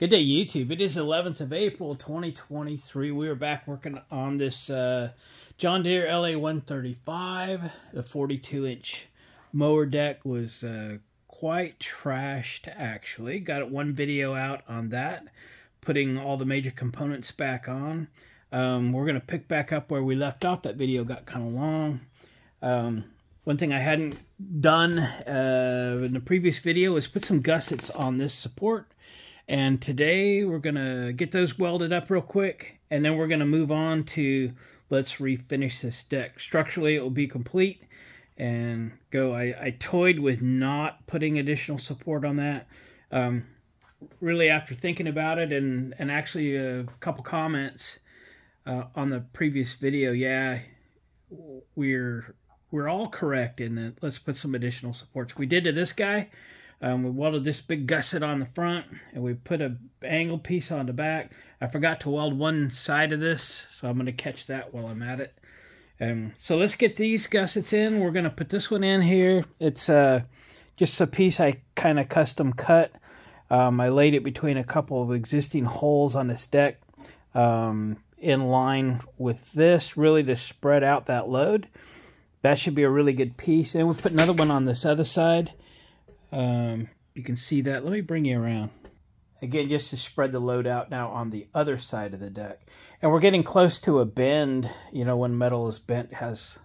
Good day, YouTube. It is 11th of April, 2023. We are back working on this uh, John Deere LA135. The 42-inch mower deck was uh, quite trashed, actually. Got one video out on that, putting all the major components back on. Um, we're going to pick back up where we left off. That video got kind of long. Um, one thing I hadn't done uh, in the previous video was put some gussets on this support. And today we're going to get those welded up real quick, and then we're going to move on to let's refinish this deck. Structurally, it will be complete and go. I, I toyed with not putting additional support on that. Um, really, after thinking about it and, and actually a couple comments uh, on the previous video, yeah, we're we're all correct in that. Let's put some additional supports. We did to this guy. Um, we welded this big gusset on the front, and we put a angle piece on the back. I forgot to weld one side of this, so I'm going to catch that while I'm at it. Um, so let's get these gussets in. We're going to put this one in here. It's uh, just a piece I kind of custom cut. Um, I laid it between a couple of existing holes on this deck um, in line with this, really to spread out that load. That should be a really good piece. And we'll put another one on this other side. Um, you can see that. Let me bring you around. Again, just to spread the load out now on the other side of the deck. And we're getting close to a bend. You know, when metal is bent, has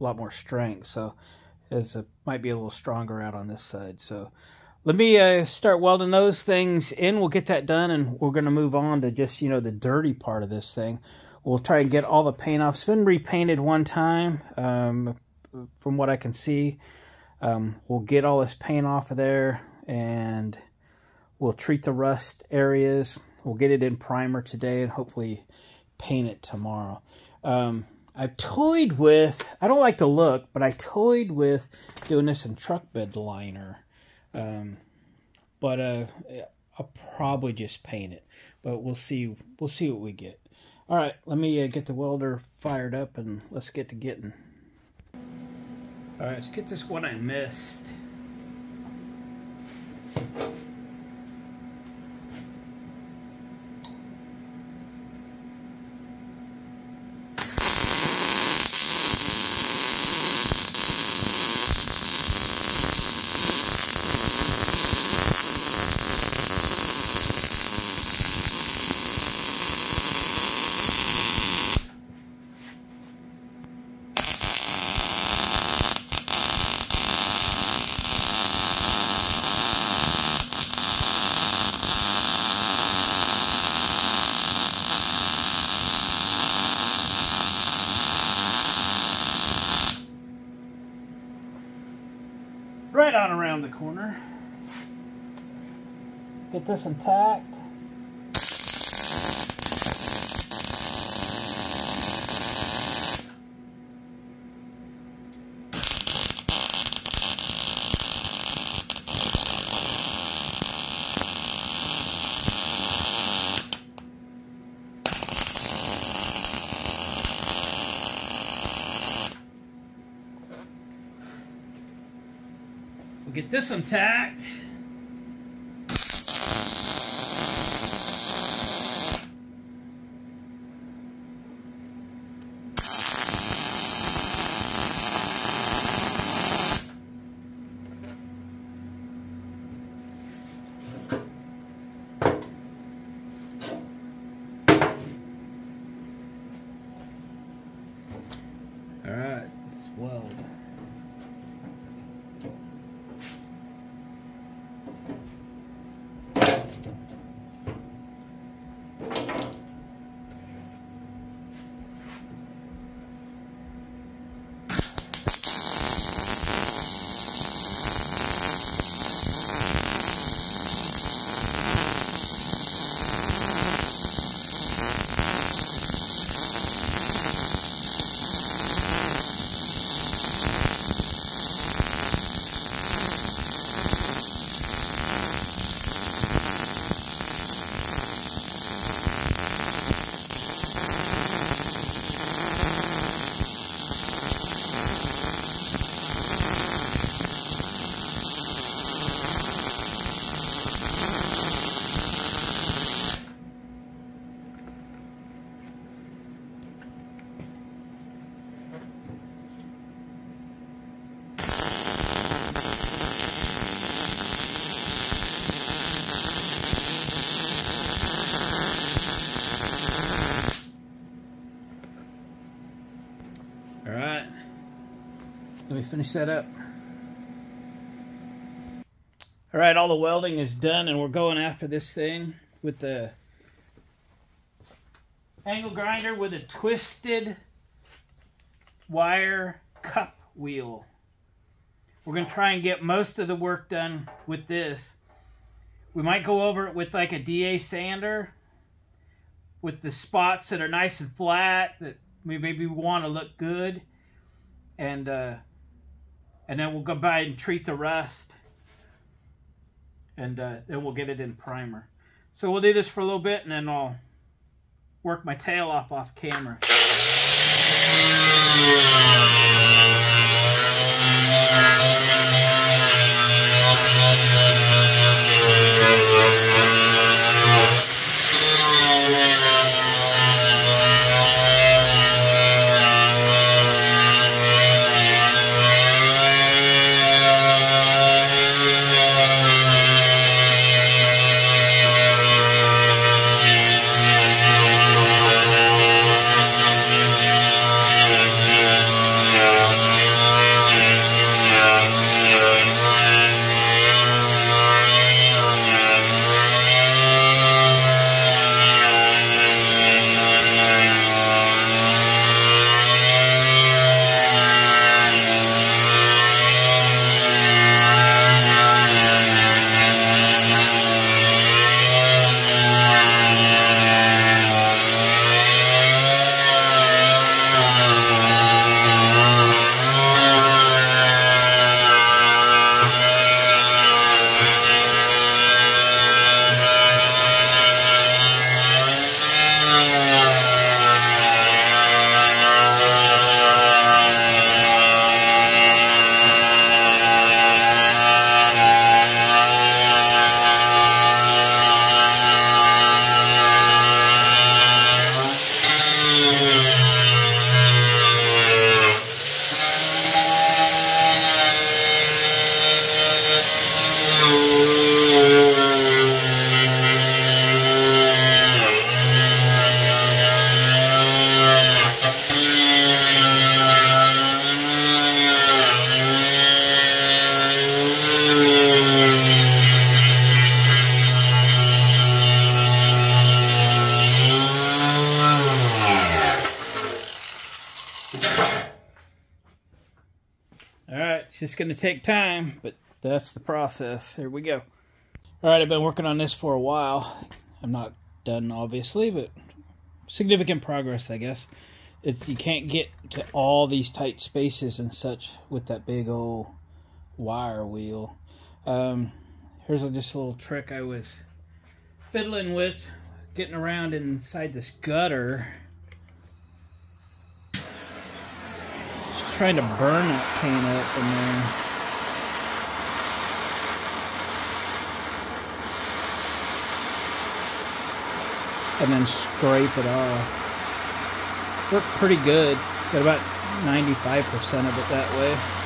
a lot more strength. So it might be a little stronger out on this side. So let me uh, start welding those things in. We'll get that done, and we're going to move on to just, you know, the dirty part of this thing. We'll try and get all the paint off. It's been repainted one time, um, from what I can see. Um, we'll get all this paint off of there and we'll treat the rust areas. We'll get it in primer today and hopefully paint it tomorrow. Um, I've toyed with, I don't like the look, but I toyed with doing this in truck bed liner. Um, but uh, I'll probably just paint it. But we'll see. We'll see what we get. All right, let me uh, get the welder fired up and let's get to getting. All right, let's get this one I missed. right on around the corner. Get this intact. We'll get this one finish that up. All right, all the welding is done, and we're going after this thing with the angle grinder with a twisted wire cup wheel. We're going to try and get most of the work done with this. We might go over it with like a DA sander with the spots that are nice and flat that we maybe want to look good. And uh, and then we'll go by and treat the rust. And uh, then we'll get it in primer. So we'll do this for a little bit and then I'll work my tail off off camera. Going to take time, but that's the process. Here we go. All right, I've been working on this for a while. I'm not done, obviously, but significant progress, I guess. It's you can't get to all these tight spaces and such with that big old wire wheel. Um, here's a, just a little trick I was fiddling with, getting around inside this gutter. Trying to burn that paint up in there. And then scrape it off. Worked pretty good. Got about 95% of it that way.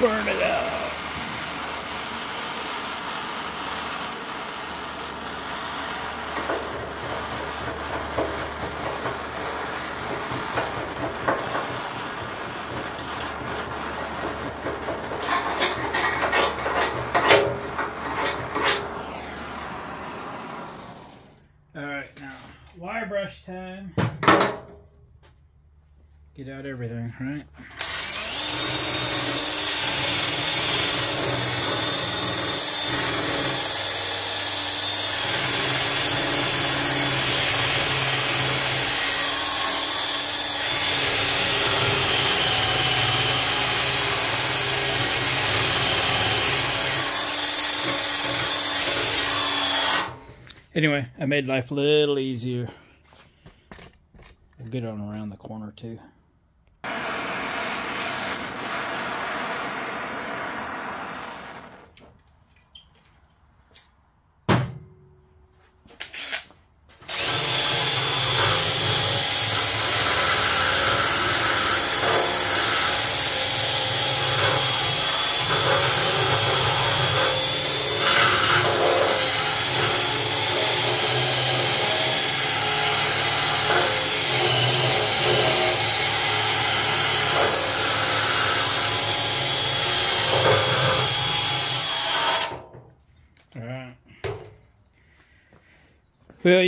Burn it up. All right, now wire brush time. Get out everything, right? Anyway, I made life a little easier. We'll get on around the corner too.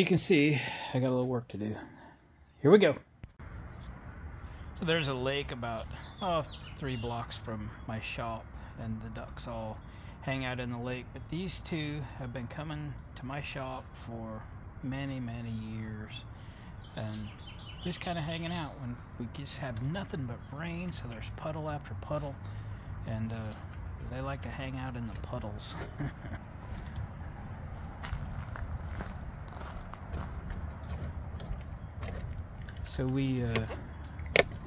Can see I got a little work to do. Here we go. So there's a lake about oh, three blocks from my shop, and the ducks all hang out in the lake. But these two have been coming to my shop for many, many years, and just kind of hanging out when we just have nothing but rain. So there's puddle after puddle, and uh, they like to hang out in the puddles. So we, uh,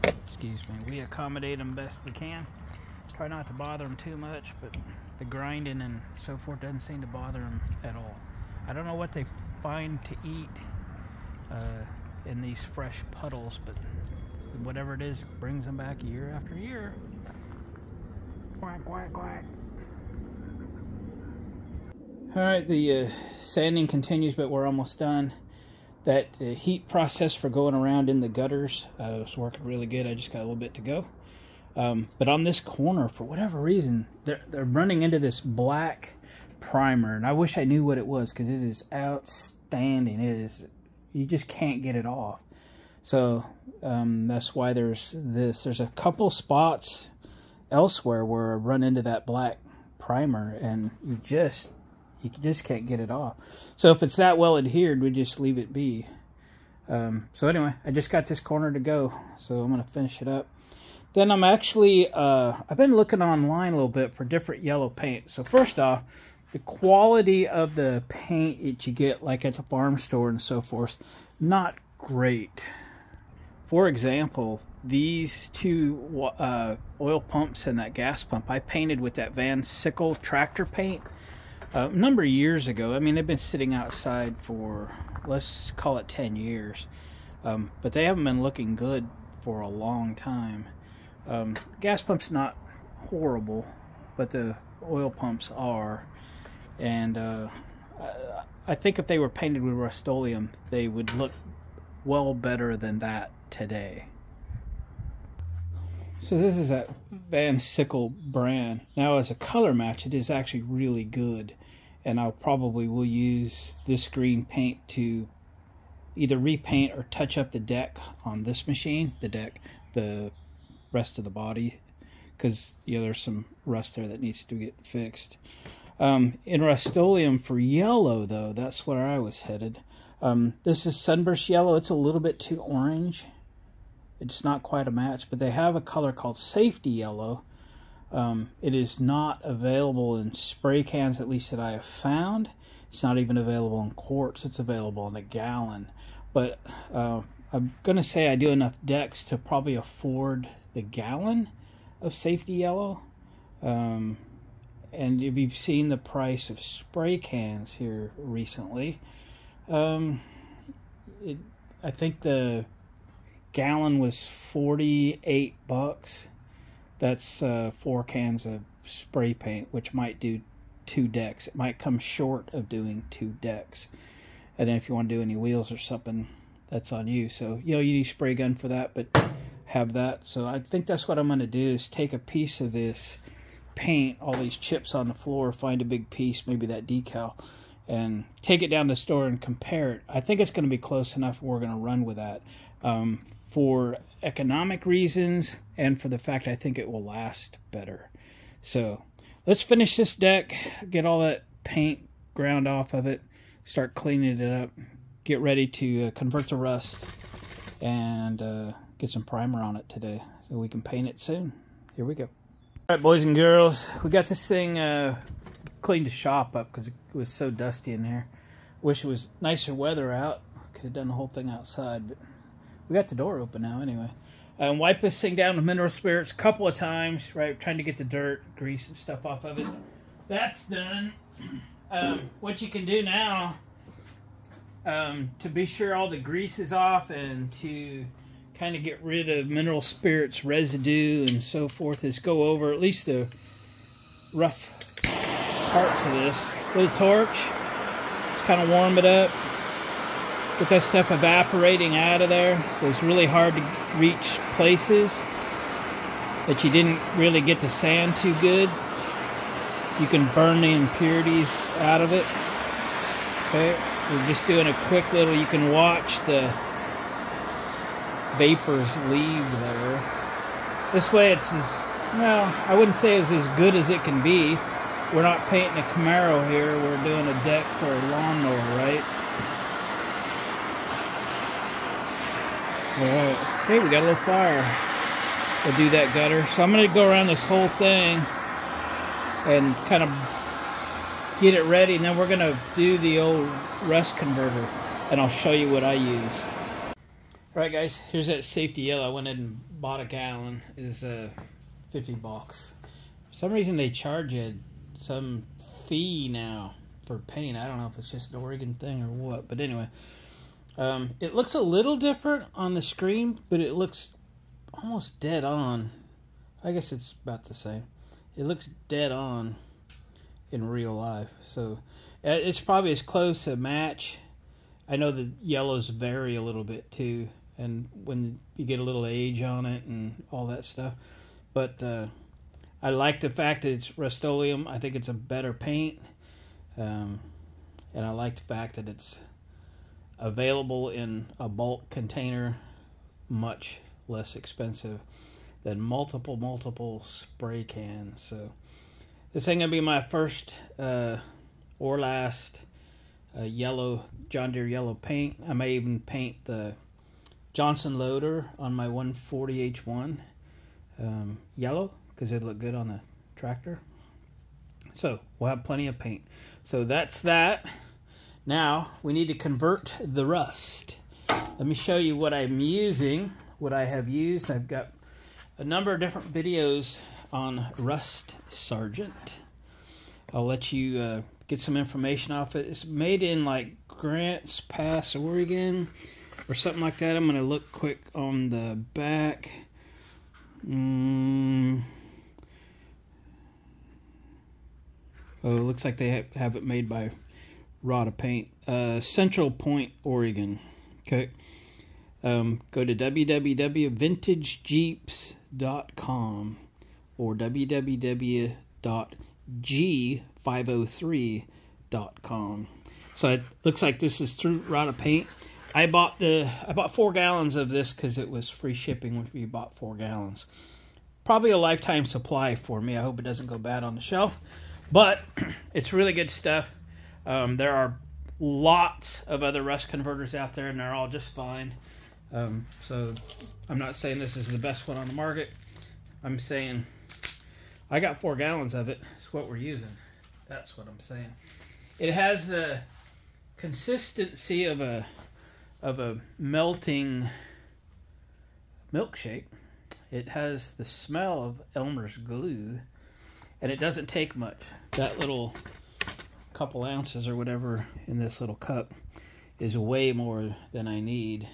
excuse me, we accommodate them best we can. Try not to bother them too much, but the grinding and so forth doesn't seem to bother them at all. I don't know what they find to eat uh, in these fresh puddles, but whatever it is brings them back year after year. Quack, quack, quack. All right, the uh, sanding continues, but we're almost done that uh, heat process for going around in the gutters uh, was working really good. I just got a little bit to go. Um, but on this corner, for whatever reason, they're, they're running into this black primer. And I wish I knew what it was because it is outstanding. It is, you just can't get it off. So um, that's why there's this. There's a couple spots elsewhere where I run into that black primer and you just you just can't get it off. So if it's that well adhered, we just leave it be. Um, so anyway, I just got this corner to go, so I'm going to finish it up. Then I'm actually, uh, I've been looking online a little bit for different yellow paint. So first off, the quality of the paint that you get like at the farm store and so forth, not great. For example, these two uh, oil pumps and that gas pump, I painted with that Van Sickle tractor paint a number of years ago. I mean, they've been sitting outside for let's call it 10 years, um, but they haven't been looking good for a long time. Um, gas pumps not horrible, but the oil pumps are, and uh, I think if they were painted with Rust-Oleum, they would look well better than that today. So this is a Van Sickle brand. Now as a color match, it is actually really good. And I'll probably will use this green paint to either repaint or touch up the deck on this machine, the deck, the rest of the body, because you know there's some rust there that needs to get fixed. Um, in Rust-Oleum for yellow, though, that's where I was headed. Um, this is Sunburst Yellow. It's a little bit too orange it's not quite a match, but they have a color called Safety Yellow. Um, it is not available in spray cans, at least that I have found. It's not even available in quarts. It's available in a gallon. But uh, I'm going to say I do enough decks to probably afford the gallon of Safety Yellow. Um, and if you've seen the price of spray cans here recently, um, it, I think the gallon was 48 bucks. That's uh, four cans of spray paint, which might do two decks. It might come short of doing two decks. And then if you want to do any wheels or something, that's on you. So, you know, you need spray gun for that, but have that. So I think that's what I'm going to do is take a piece of this paint, all these chips on the floor, find a big piece, maybe that decal, and take it down to the store and compare it. I think it's going to be close enough. We're going to run with that um, for economic reasons and for the fact I think it will last better. So let's finish this deck, get all that paint ground off of it, start cleaning it up, get ready to uh, convert the rust, and uh, get some primer on it today so we can paint it soon. Here we go. All right, boys and girls, we got this thing uh, cleaned the shop up because it was so dusty in there. Wish it was nicer weather out. Could have done the whole thing outside, but we got the door open now anyway. Um, wipe this thing down with mineral spirits a couple of times, right? Trying to get the dirt, grease, and stuff off of it. That's done. Um, what you can do now um, to be sure all the grease is off and to kind of get rid of mineral spirits residue and so forth is go over at least the rough parts of this with a torch. Just kind of warm it up. Get that stuff evaporating out of there. It was really hard to reach places that you didn't really get the sand too good. You can burn the impurities out of it. Okay, we're just doing a quick little, you can watch the vapors leave there. This way it's as, well, I wouldn't say it's as good as it can be. We're not painting a Camaro here, we're doing a deck for a lawnmower, right? Alright, hey, we got a little fire. We'll do that gutter. So I'm going to go around this whole thing and kind of get it ready and then we're going to do the old rust converter and I'll show you what I use. Alright guys, here's that safety yellow. I went ahead and bought a gallon. is uh, 50 bucks. For some reason they charge you some fee now for paint. I don't know if it's just an Oregon thing or what, but anyway. Um, it looks a little different on the screen, but it looks almost dead on. I guess it's about the same it looks dead on in real life. So uh, it's probably as close a match. I know the yellows vary a little bit too, and when you get a little age on it and all that stuff. But uh, I like the fact that it's Rust-Oleum. I think it's a better paint, um, and I like the fact that it's available in a bulk container, much less expensive than multiple, multiple spray cans. So this ain't gonna be my first uh, or last uh, yellow John Deere yellow paint. I may even paint the Johnson loader on my 140H1 um, yellow because it'd look good on the tractor. So we'll have plenty of paint. So that's that. Now we need to convert the rust. Let me show you what I'm using, what I have used. I've got a number of different videos on Rust Sergeant. I'll let you uh, get some information off it. It's made in like Grants Pass, Oregon, or something like that. I'm going to look quick on the back. Mm. Oh, it looks like they have it made by Rada Paint. Uh, Central Point, Oregon. Okay. Um, go to www.vintagejeeps.com or www.g503.com. So it looks like this is through Rada Paint. I bought the I bought four gallons of this because it was free shipping if you bought four gallons. Probably a lifetime supply for me. I hope it doesn't go bad on the shelf, but it's really good stuff. Um, there are lots of other rust converters out there, and they're all just fine. Um, so I'm not saying this is the best one on the market. I'm saying I got four gallons of it. It's what we're using. That's what I'm saying. It has the consistency of a of a melting milkshake. It has the smell of Elmer's glue, and it doesn't take much. That little couple ounces or whatever in this little cup is way more than I need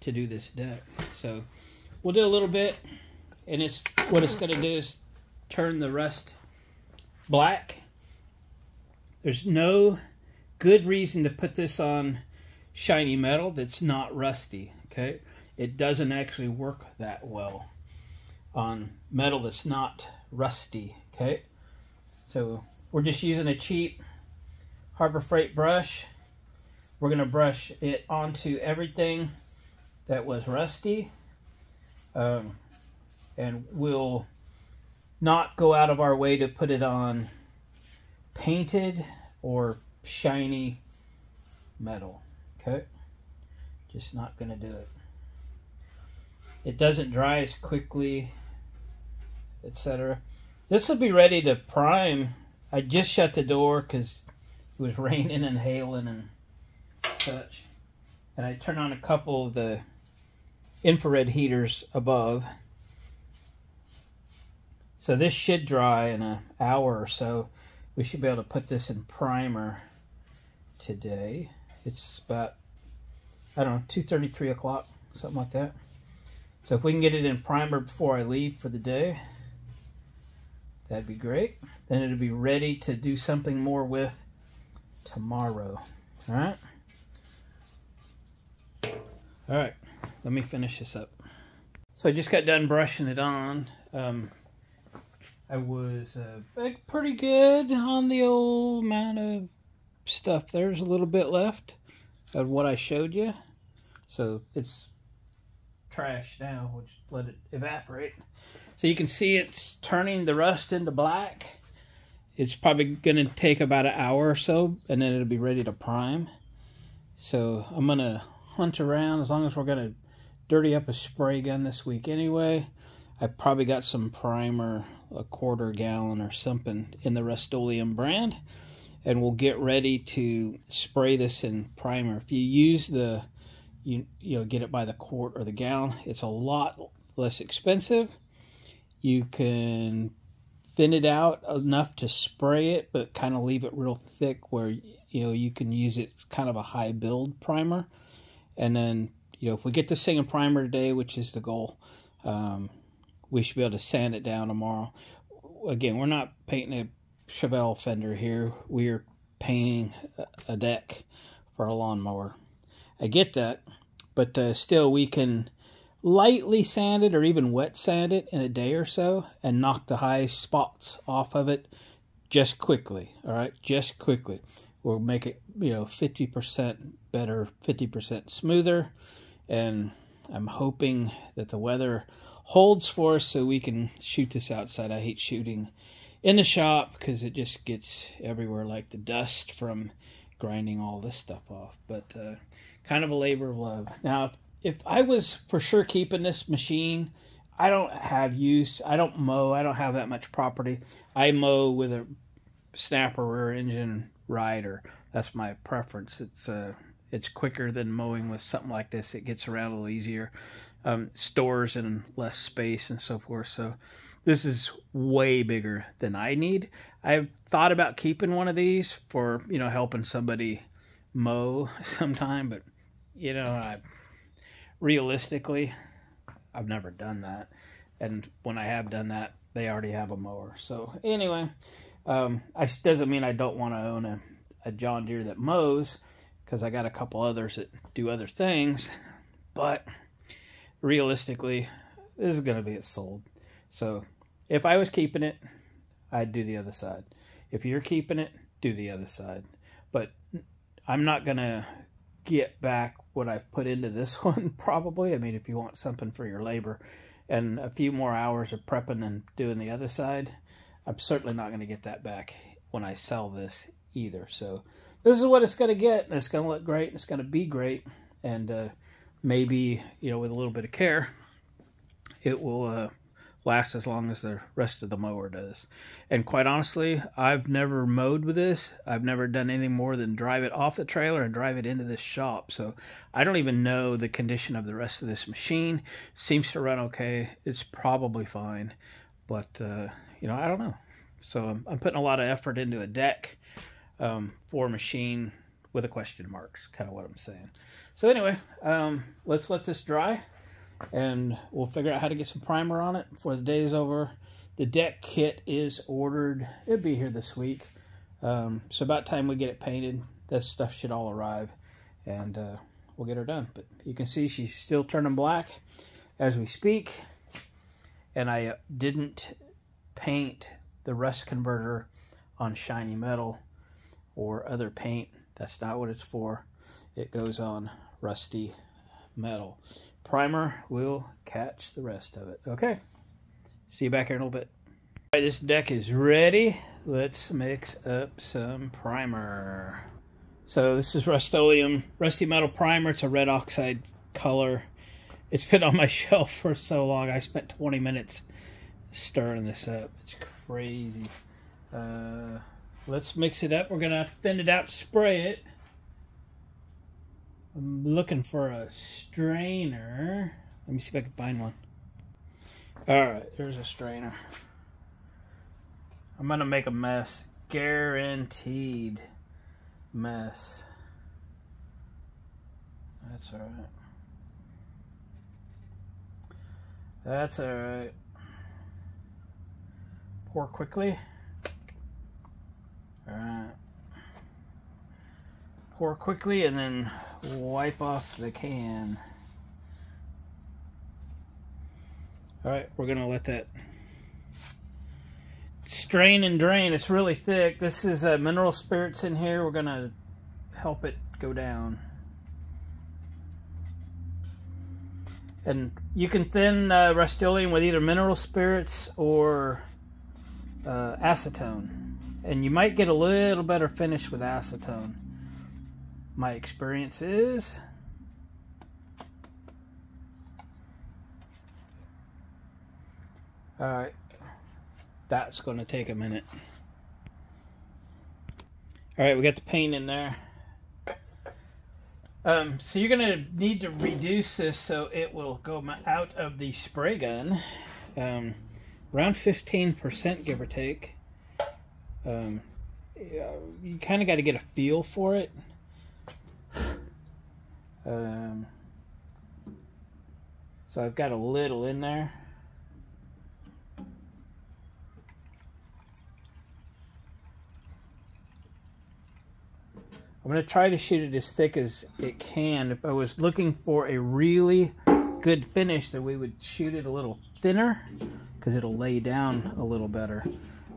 to do this deck. So we'll do a little bit, and it's what it's going to do is turn the rust black. There's no good reason to put this on shiny metal that's not rusty, okay? It doesn't actually work that well on metal that's not rusty, okay? So we're just using a cheap Harbor Freight brush. We're going to brush it onto everything that was rusty. Um, and we'll not go out of our way to put it on painted or shiny metal. Okay? Just not going to do it. It doesn't dry as quickly, etc. This will be ready to prime. I just shut the door because it was raining and hailing and such. And I turn on a couple of the infrared heaters above. So this should dry in an hour or so. We should be able to put this in primer today. It's about, I don't know, 2.30, 3 o'clock, something like that. So if we can get it in primer before I leave for the day, that'd be great. Then it'll be ready to do something more with tomorrow. All right? All right, let me finish this up. So I just got done brushing it on. Um, I was uh, pretty good on the old amount of stuff. There's a little bit left of what I showed you. So it's trash now. Just let it evaporate. So you can see it's turning the rust into black. It's probably going to take about an hour or so, and then it'll be ready to prime. So I'm going to hunt around as long as we're going to dirty up a spray gun this week anyway. I probably got some primer, a quarter gallon or something in the Rust-Oleum brand. And we'll get ready to spray this in primer. If you use the, you, you know, get it by the quart or the gallon, it's a lot less expensive. You can thin it out enough to spray it, but kind of leave it real thick where, you know, you can use it kind of a high build primer. And then, you know, if we get this thing in primer today, which is the goal, um, we should be able to sand it down tomorrow. Again, we're not painting a Chevelle fender here. We're painting a deck for a lawnmower. I get that, but uh, still we can lightly sand it or even wet sand it in a day or so and knock the high spots off of it just quickly, all right? Just quickly. We'll make it, you know, 50% better, 50% smoother, and I'm hoping that the weather holds for us so we can shoot this outside. I hate shooting in the shop because it just gets everywhere like the dust from grinding all this stuff off. But uh, kind of a labor of love. Now, if I was for sure keeping this machine, I don't have use. I don't mow. I don't have that much property. I mow with a snapper rear engine rider. That's my preference. It's uh, it's quicker than mowing with something like this. It gets around a little easier. Um, stores and less space and so forth. So this is way bigger than I need. I've thought about keeping one of these for you know helping somebody mow sometime, but you know I realistically, I've never done that. And when I have done that, they already have a mower. So anyway, um, I doesn't mean I don't want to own a, a John Deere that mows because I got a couple others that do other things. But realistically, this is going to be sold. So if I was keeping it, I'd do the other side. If you're keeping it, do the other side. But I'm not going to get back what I've put into this one, probably. I mean, if you want something for your labor and a few more hours of prepping and doing the other side, I'm certainly not going to get that back when I sell this either. So this is what it's going to get, and it's going to look great, and it's going to be great, and uh, maybe, you know, with a little bit of care, it will uh, last as long as the rest of the mower does. And quite honestly, I've never mowed with this. I've never done anything more than drive it off the trailer and drive it into this shop. So I don't even know the condition of the rest of this machine. Seems to run okay. It's probably fine. But, uh, you know, I don't know. So I'm, I'm, putting a lot of effort into a deck um, for a machine with a question mark. kind of what I'm saying. So anyway, um, let's let this dry and we'll figure out how to get some primer on it before the day is over. The deck kit is ordered. It'll be here this week. Um, so about time we get it painted, this stuff should all arrive, and uh, we'll get her done. But you can see she's still turning black as we speak. And I uh, didn't paint the rust converter on shiny metal or other paint. That's not what it's for. It goes on rusty metal. Primer will catch the rest of it. Okay. See you back here in a little bit. All right, this deck is ready. Let's mix up some primer. So this is Rust-Oleum Rusty Metal Primer. It's a red oxide color. It's been on my shelf for so long. I spent 20 minutes stirring this up. It's crazy. Uh, let's mix it up. We're going to thin it out, spray it. I'm looking for a strainer. Let me see if I can find one. All right, there's a strainer. I'm gonna make a mess. Guaranteed mess. That's all right. That's all right. Pour quickly. All right. Pour quickly and then wipe off the can. All right, we're gonna let that strain and drain. It's really thick. This is uh, mineral spirits in here. We're gonna help it go down. And you can thin uh, Rust-Oleum with either mineral spirits or uh, acetone. And you might get a little better finish with acetone. My experience is All right, that's going to take a minute. All right, we got the paint in there. Um, so you're going to need to reduce this so it will go out of the spray gun. Um, around 15%, give or take. Um, you kind of got to get a feel for it. Um, so I've got a little in there. I'm going to try to shoot it as thick as it can. If I was looking for a really good finish, then we would shoot it a little thinner because it'll lay down a little better.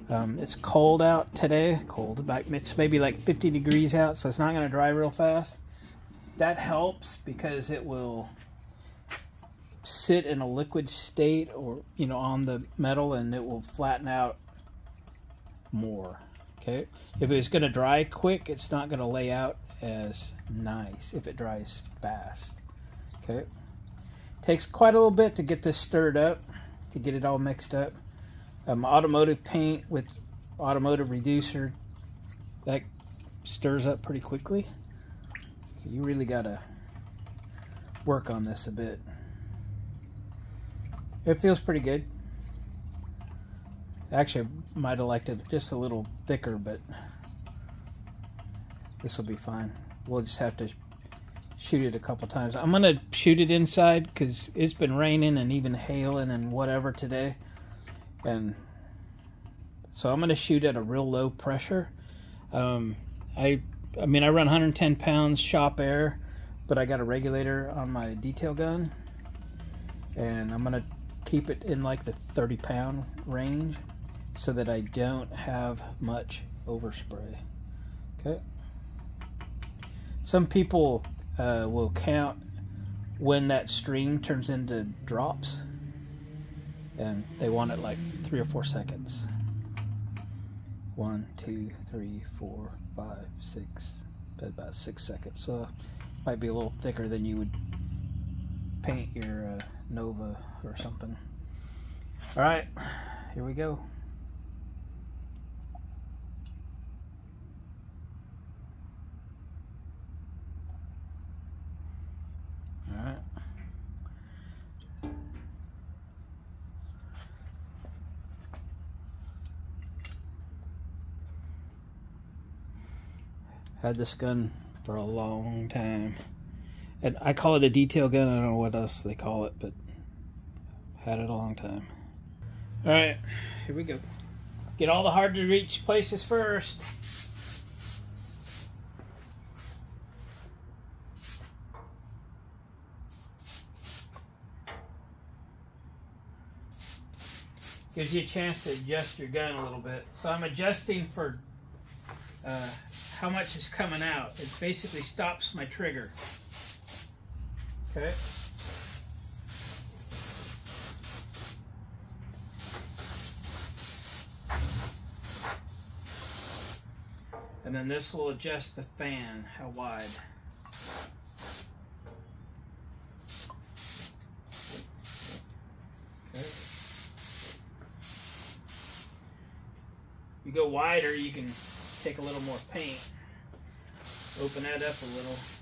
Um, it's cold out today. Cold. About, it's maybe like 50 degrees out, so it's not going to dry real fast. That helps because it will sit in a liquid state or, you know, on the metal and it will flatten out more. Okay, if it's going to dry quick, it's not going to lay out as nice if it dries fast. Okay, takes quite a little bit to get this stirred up, to get it all mixed up. Um, automotive paint with automotive reducer, that stirs up pretty quickly. You really got to work on this a bit. It feels pretty good. Actually, I might have liked it just a little thicker, but this will be fine. We'll just have to shoot it a couple times. I'm going to shoot it inside because it's been raining and even hailing and whatever today. And so I'm going to shoot at a real low pressure. Um, I, I mean, I run 110 pounds shop air, but I got a regulator on my detail gun. And I'm going to keep it in like the 30 pound range so that I don't have much overspray. Okay. Some people uh, will count when that stream turns into drops and they want it like three or four seconds. One, two, three, four, five, six, about six seconds. So might be a little thicker than you would paint your uh, Nova or something. All right, here we go. Had this gun for a long time. And I call it a detail gun. I don't know what else they call it, but had it a long time. All right, here we go. Get all the hard to reach places first. Gives you a chance to adjust your gun a little bit. So I'm adjusting for uh, how much is coming out. It basically stops my trigger. Okay. And then this will adjust the fan, how wide. Okay. You go wider, you can take a little more paint. Open that up a little.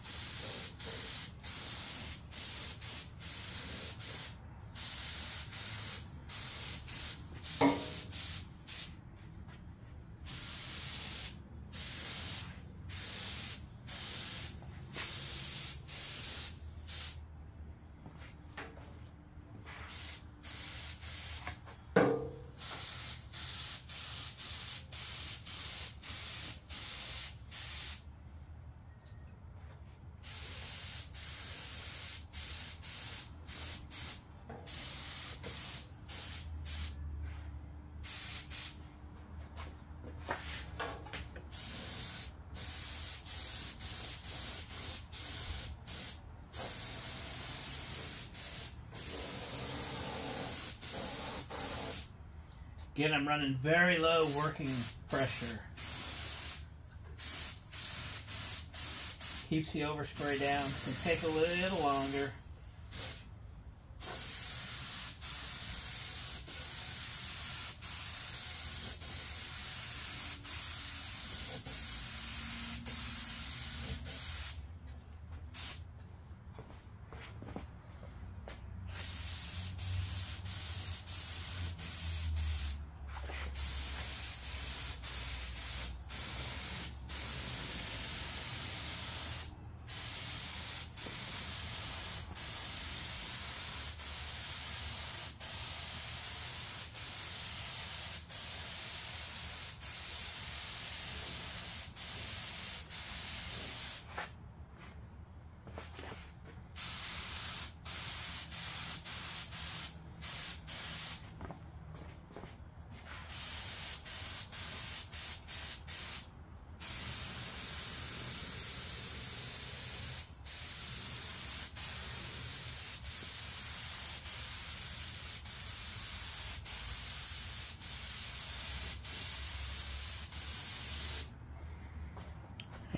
Again, I'm running very low working pressure. Keeps the overspray down. It's going to take a little longer.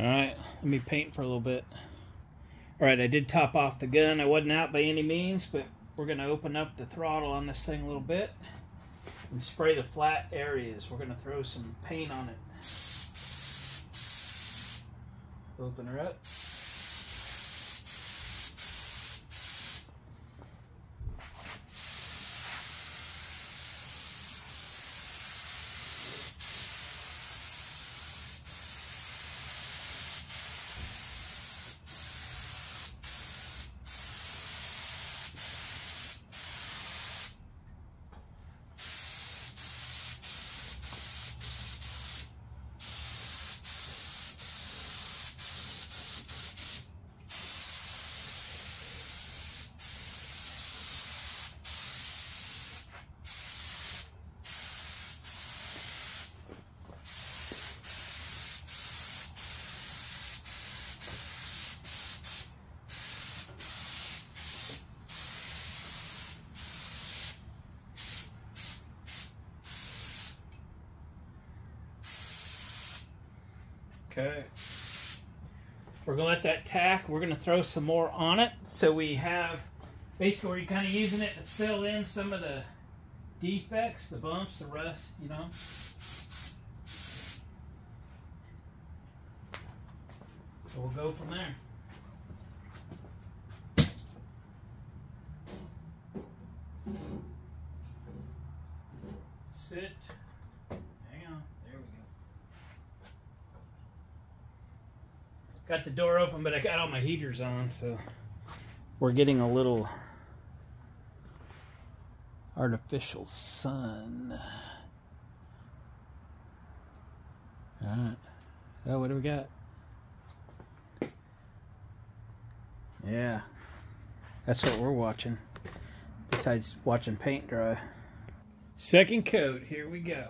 All right, let me paint for a little bit. All right, I did top off the gun. I wasn't out by any means, but we're gonna open up the throttle on this thing a little bit and spray the flat areas. We're gonna throw some paint on it. Open her up. Okay. We're gonna let that tack. We're gonna throw some more on it. So we have basically we're kind of using it to fill in some of the defects, the bumps, the rust, you know. So we'll go from there. Sit. Hang on. There we go. The door open, but I got all my heaters on, so we're getting a little artificial sun. All right. Oh, what do we got? Yeah. That's what we're watching. Besides watching paint dry. Second coat, here we go.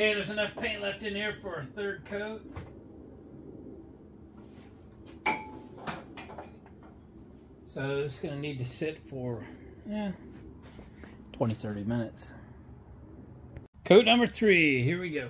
Okay, there's enough paint left in here for a third coat. So this is going to need to sit for, yeah, 20, 30 minutes. Coat number three, here we go.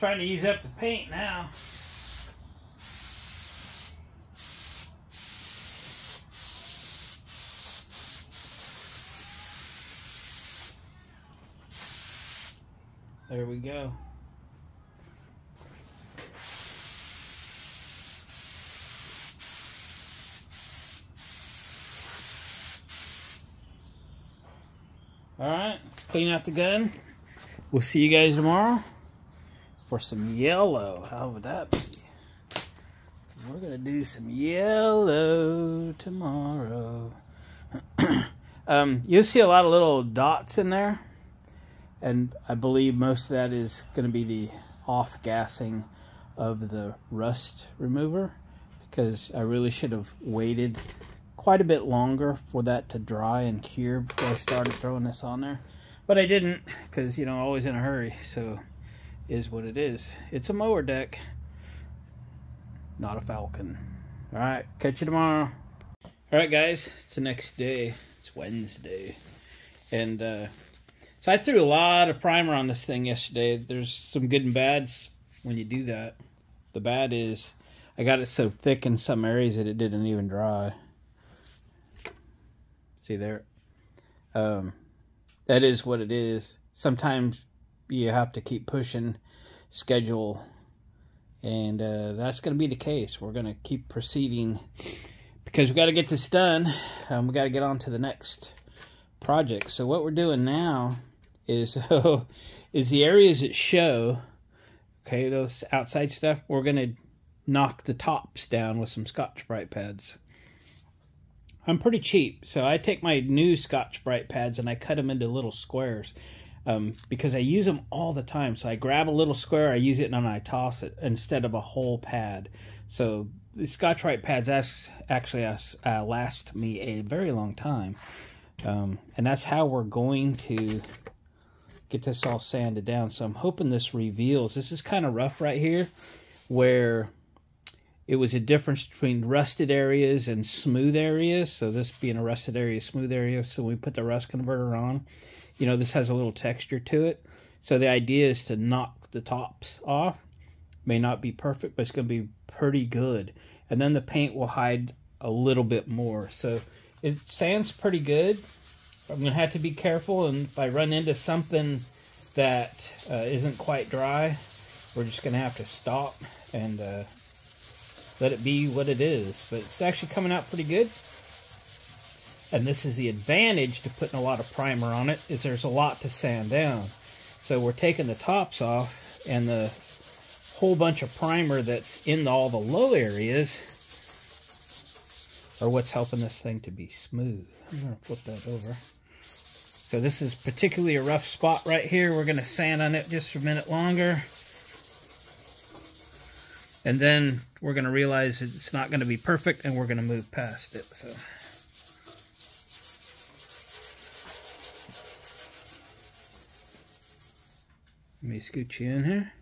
Trying to use up the paint now. There we go. All right, clean out the gun. We'll see you guys tomorrow for some yellow. How would that be? We're going to do some yellow tomorrow. um, you'll see a lot of little dots in there. And I believe most of that is going to be the off-gassing of the rust remover. Because I really should have waited quite a bit longer for that to dry and cure before I started throwing this on there. But I didn't because, you know, always in a hurry. So is what it is. It's a mower deck, not a Falcon. All right, catch you tomorrow. All right, guys, it's the next day. It's Wednesday. And uh, so I threw a lot of primer on this thing yesterday. There's some good and bads when you do that. The bad is I got it so thick in some areas that it didn't even dry. See there? Um, that is what it is. Sometimes you have to keep pushing schedule. And uh, that's going to be the case. We're going to keep proceeding because we got to get this done um, we got to get on to the next project. So what we're doing now is is the areas that show okay those outside stuff we're going to knock the tops down with some Scotch-Brite pads. I'm pretty cheap so I take my new Scotch-Brite pads and I cut them into little squares um, because I use them all the time. So I grab a little square, I use it, and then I toss it instead of a whole pad. So the Scotch-Brite pads actually uh, last me a very long time. Um, and that's how we're going to get this all sanded down. So I'm hoping this reveals. This is kind of rough right here where it was a difference between rusted areas and smooth areas. So this being a rusted area, smooth area. So we put the rust converter on you know, this has a little texture to it. So the idea is to knock the tops off. May not be perfect, but it's going to be pretty good. And then the paint will hide a little bit more. So it sands pretty good. I'm going to have to be careful, and if I run into something that uh, not quite dry, we're just going to have to stop and uh, let it be what it is. But it's actually coming out pretty good. And this is the advantage to putting a lot of primer on it, is there's a lot to sand down. So we're taking the tops off, and the whole bunch of primer that's in all the low areas are what's helping this thing to be smooth. I'm going to flip that over. So this is particularly a rough spot right here. We're going to sand on it just a minute longer. And then we're going to realize it's not going to be perfect and we're going to move past it. So. Let me scoot you in here.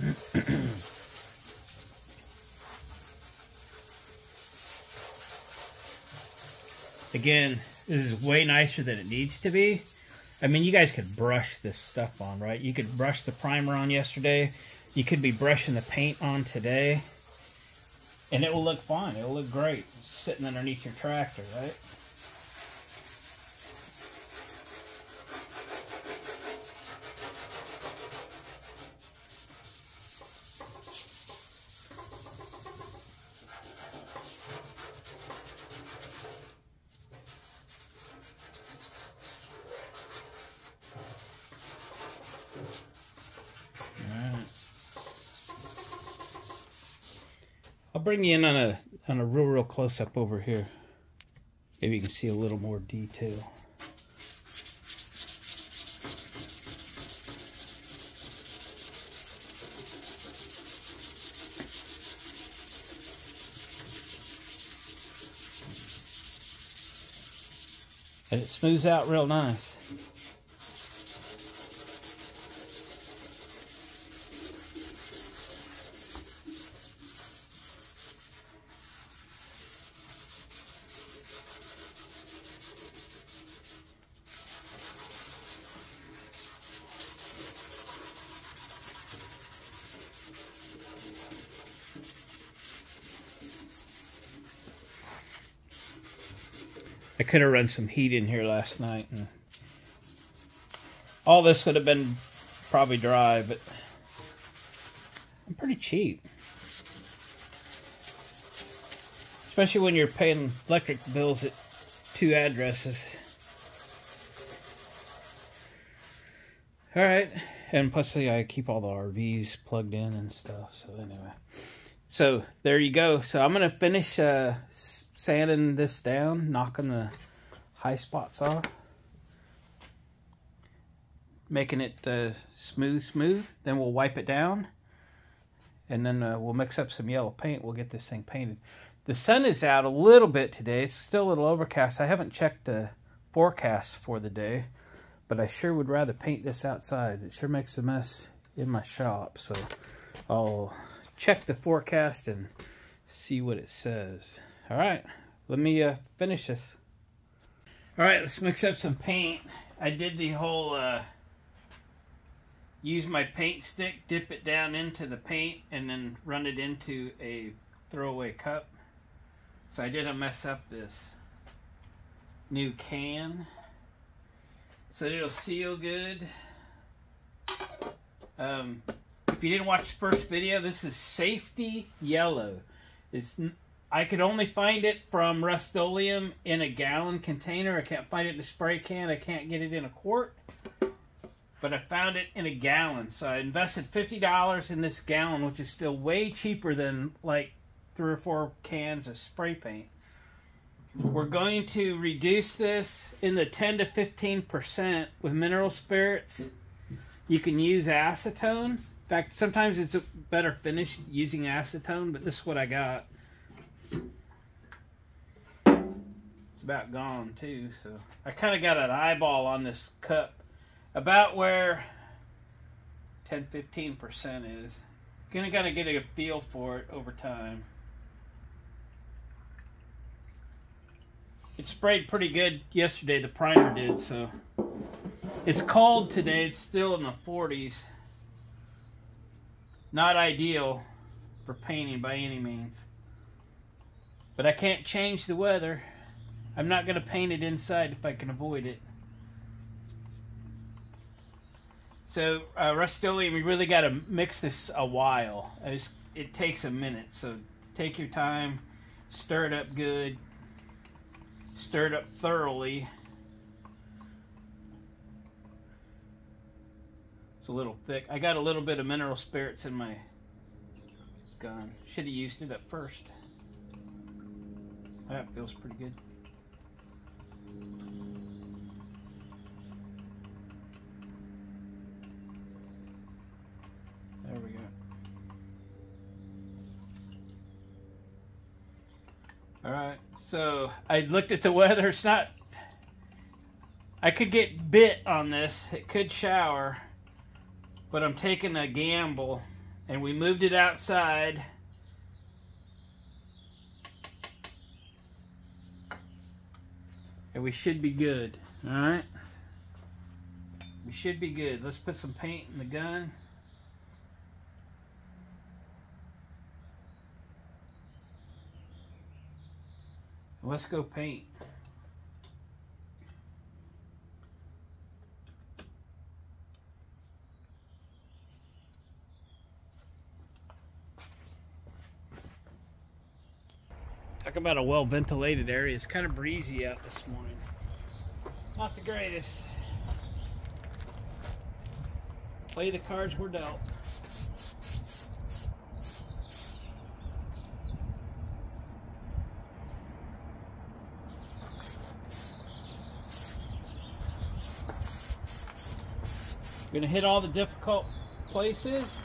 Again, this is way nicer than it needs to be. I mean, you guys could brush this stuff on, right? You could brush the primer on yesterday. You could be brushing the paint on today. And it will look fine. It will look great sitting underneath your tractor, right? Bring you in on a on a real real close up over here. Maybe you can see a little more detail. And it smooths out real nice. I could have run some heat in here last night and all this would have been probably dry, but I'm pretty cheap. Especially when you're paying electric bills at two addresses. Alright, and plus I keep all the RVs plugged in and stuff, so anyway. So there you go. So I'm going to finish uh, sanding this down, knocking the high spots off, making it uh, smooth, smooth. Then we'll wipe it down, and then uh, we'll mix up some yellow paint. We'll get this thing painted. The sun is out a little bit today. It's still a little overcast. I haven't checked the forecast for the day, but I sure would rather paint this outside. It sure makes a mess in my shop, so I'll check the forecast and see what it says. All right, let me uh, finish this. All right, let's mix up some paint. I did the whole uh, use my paint stick, dip it down into the paint, and then run it into a throwaway cup. So I didn't mess up this new can. So it'll seal good. Um, if you didn't watch the first video, this is Safety Yellow. It's I could only find it from Rust-Oleum in a gallon container. I can't find it in a spray can. I can't get it in a quart. But I found it in a gallon. So I invested $50 in this gallon, which is still way cheaper than like three or four cans of spray paint. We're going to reduce this in the 10 to 15% with mineral spirits. You can use acetone. In fact, sometimes it's a better finish using acetone, but this is what I got. It's about gone too, so I kind of got an eyeball on this cup about where 10 15% is. Gonna gotta get a feel for it over time. it sprayed pretty good yesterday. The primer did so. It's cold today. It's still in the 40s. Not ideal for painting by any means. But I can't change the weather. I'm not going to paint it inside if I can avoid it. So uh, Rust-Oleum, we really got to mix this a while. It's, it takes a minute, so take your time, stir it up good, stir it up thoroughly. It's a little thick. I got a little bit of mineral spirits in my gun. Should have used it at first. That feels pretty good. There we go. All right, so I looked at the weather. It's not. I could get bit on this. It could shower, but I'm taking a gamble, and we moved it outside. And we should be good. All right. We should be good. Let's put some paint in the gun. Let's go paint. Talk about a well ventilated area. It's kind of breezy out this morning. Not the greatest. Play the cards we're dealt. Gonna hit all the difficult places.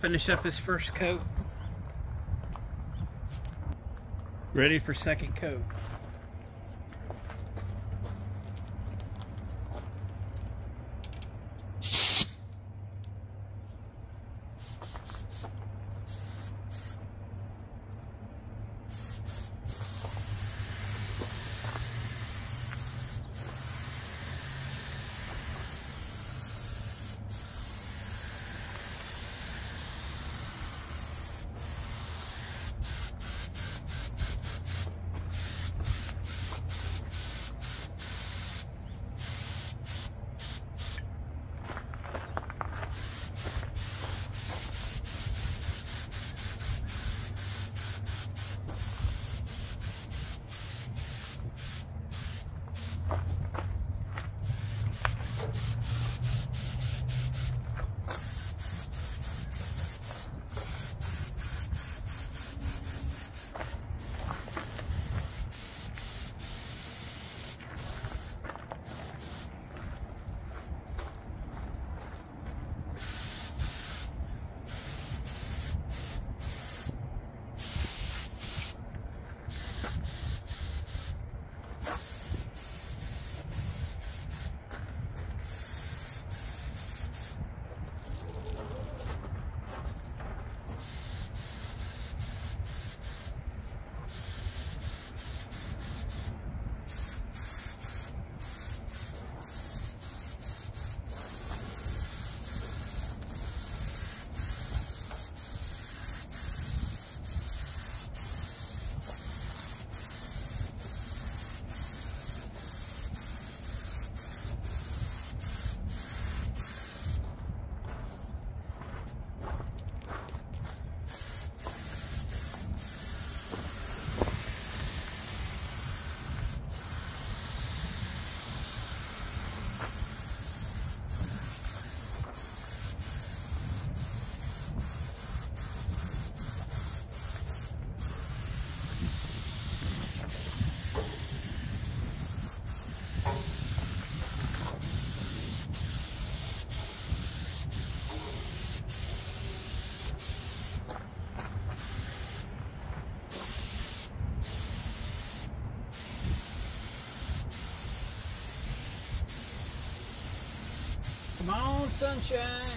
Finish up his first coat. Ready for second coat. Come on, sunshine.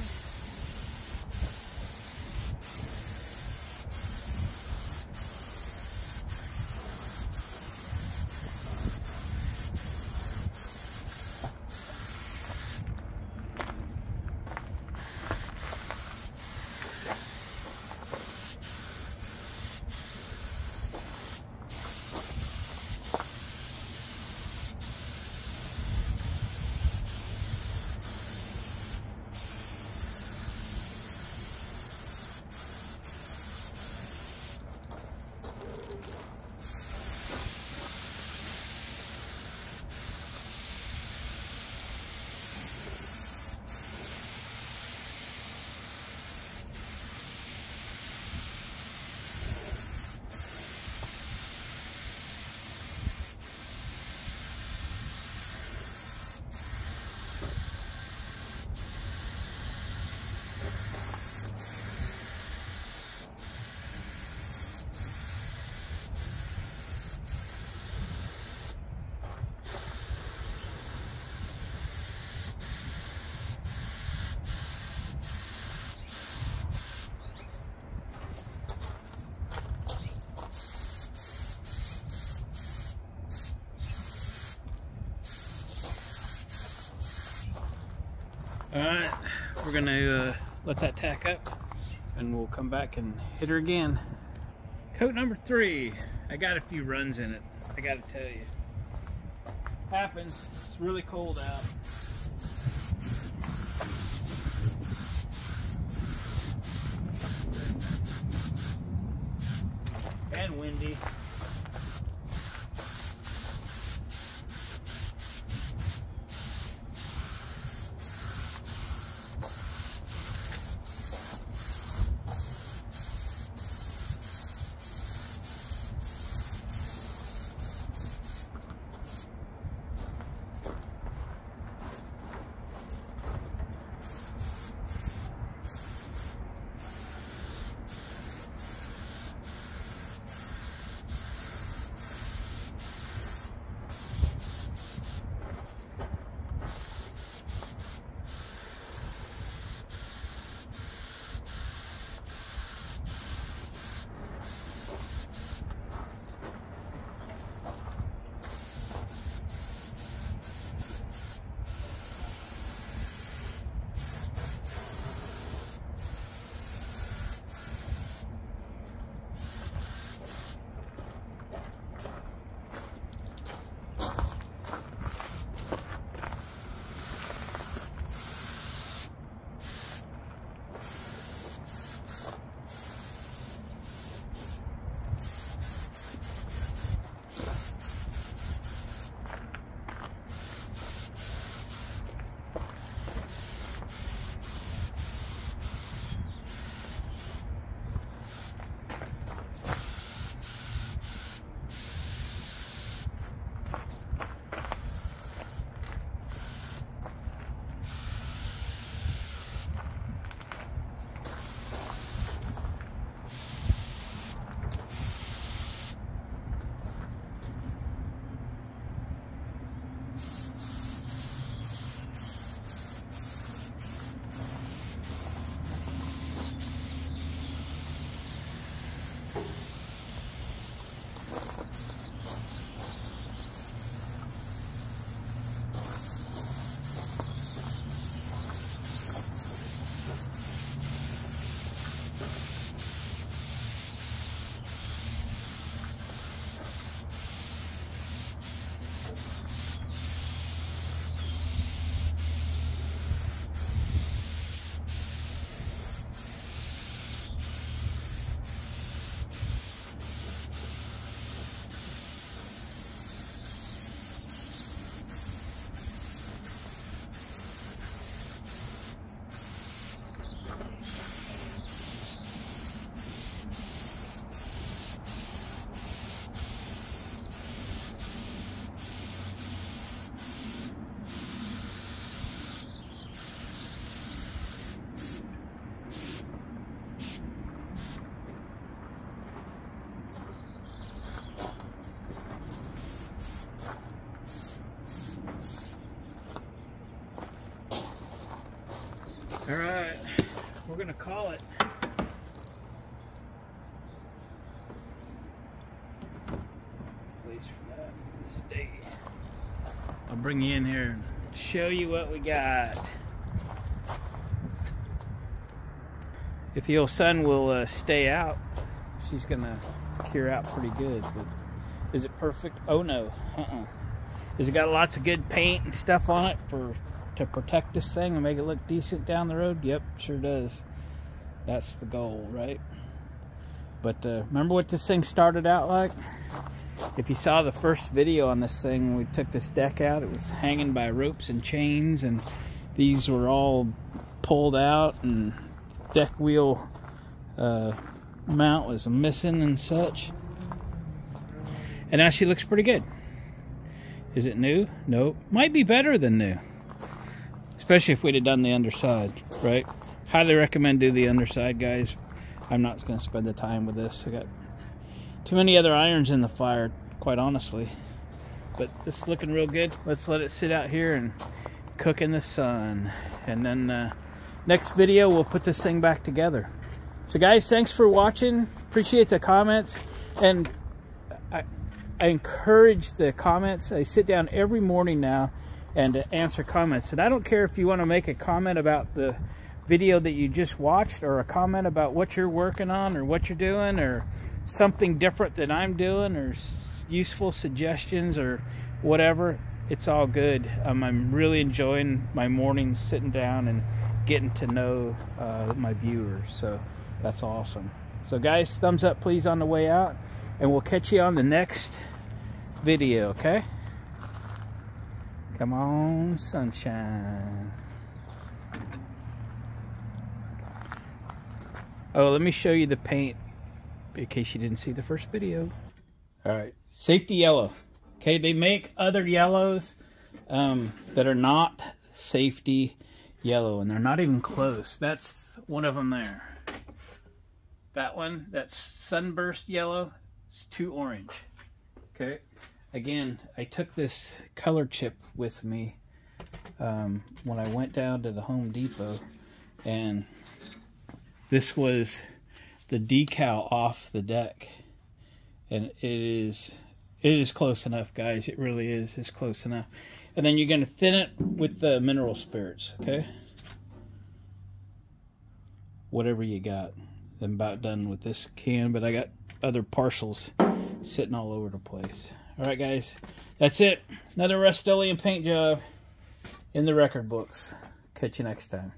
All right, we're gonna uh, let that tack up and we'll come back and hit her again. Coat number three. I got a few runs in it, I gotta tell you. Happens, it's really cold out. We're gonna call it. Place for that. Stay. I'll bring you in here and show you what we got. If the old sun will uh, stay out, she's gonna cure out pretty good. But is it perfect? Oh no. Uh-uh. Has it got lots of good paint and stuff on it for to protect this thing and make it look decent down the road? Yep, sure does. That's the goal, right? But uh, remember what this thing started out like? If you saw the first video on this thing, we took this deck out. It was hanging by ropes and chains, and these were all pulled out, and deck wheel uh, mount was missing and such. And now she looks pretty good. Is it new? Nope. Might be better than new. Especially if we'd have done the underside, right? Highly recommend do the underside, guys. I'm not going to spend the time with this. I got too many other irons in the fire, quite honestly. But this is looking real good. Let's let it sit out here and cook in the sun. And then uh, next video, we'll put this thing back together. So guys, thanks for watching. Appreciate the comments. And I, I encourage the comments. I sit down every morning now and answer comments. And I don't care if you want to make a comment about the video that you just watched or a comment about what you're working on or what you're doing or something different that I'm doing or useful suggestions or whatever. It's all good. Um, I'm really enjoying my mornings sitting down and getting to know uh, my viewers. So that's awesome. So guys, thumbs up please on the way out and we'll catch you on the next video, okay? Come on, sunshine. Oh, let me show you the paint in case you didn't see the first video. All right, safety yellow. Okay, they make other yellows um, that are not safety yellow, and they're not even close. That's one of them there. That one, that's sunburst yellow, it's too orange. Okay. Again, I took this color chip with me um, when I went down to the Home Depot, and this was the decal off the deck, and it is it is close enough, guys. It really is. It's close enough. And then you're going to thin it with the mineral spirits, okay? Whatever you got. I'm about done with this can, but I got other parcels sitting all over the place. All right, guys, that's it. Another Rust-Oleum paint job in the record books. Catch you next time.